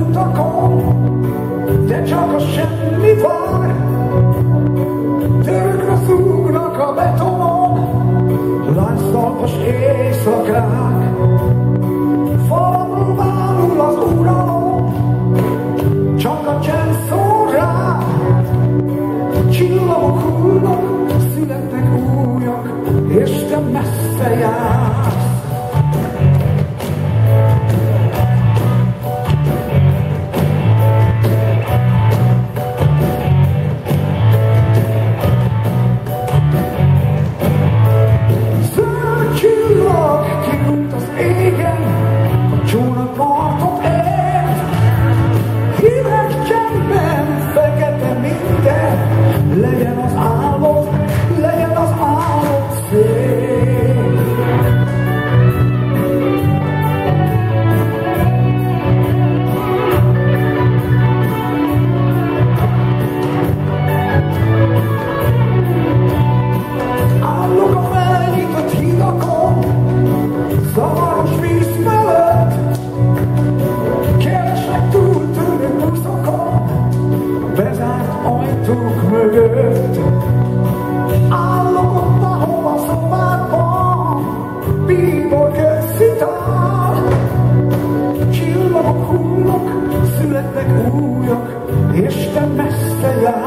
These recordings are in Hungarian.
utakon, de csak a semmi vár. Törökre szúgnak a betonon, lánctalpas éjszakák. Falamról bánul az uralom, csak a csend szól rá. Csillagok hullnak, születnek újak, és te messze jársz. Ajtók mögött. Állok ott, ahol a szobában, bíbor közszitál, csillagok hullok, születnek újak, és te messze jársz.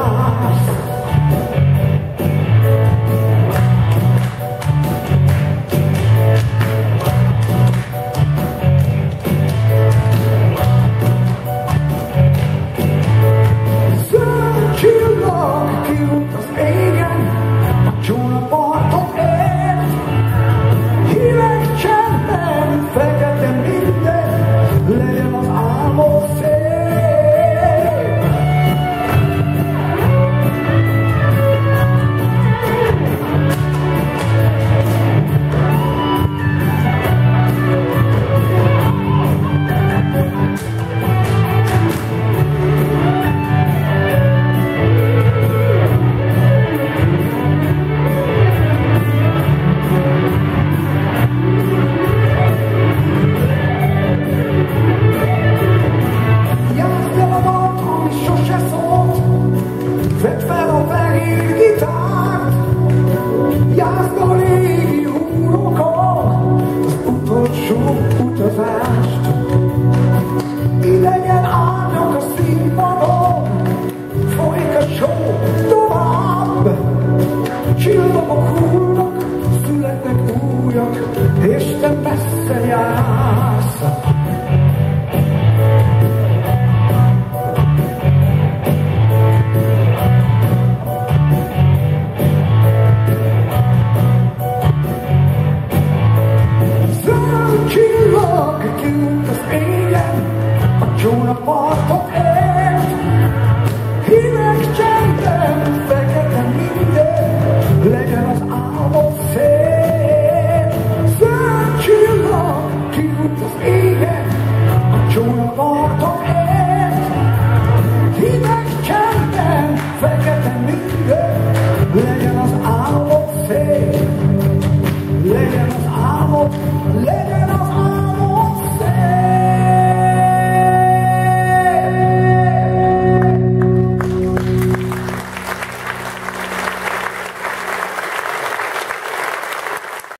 Csillagok hullnak, születnek újak, és te messze jársz. A csónakpartot ért. Hideg csendben, fekete minden, legyen az álmod szép. Zöld csillag kiút az égen, a csónakpartot ért. Hideg csendben, fekete minden, legyen az álmod szép legyen az álmod,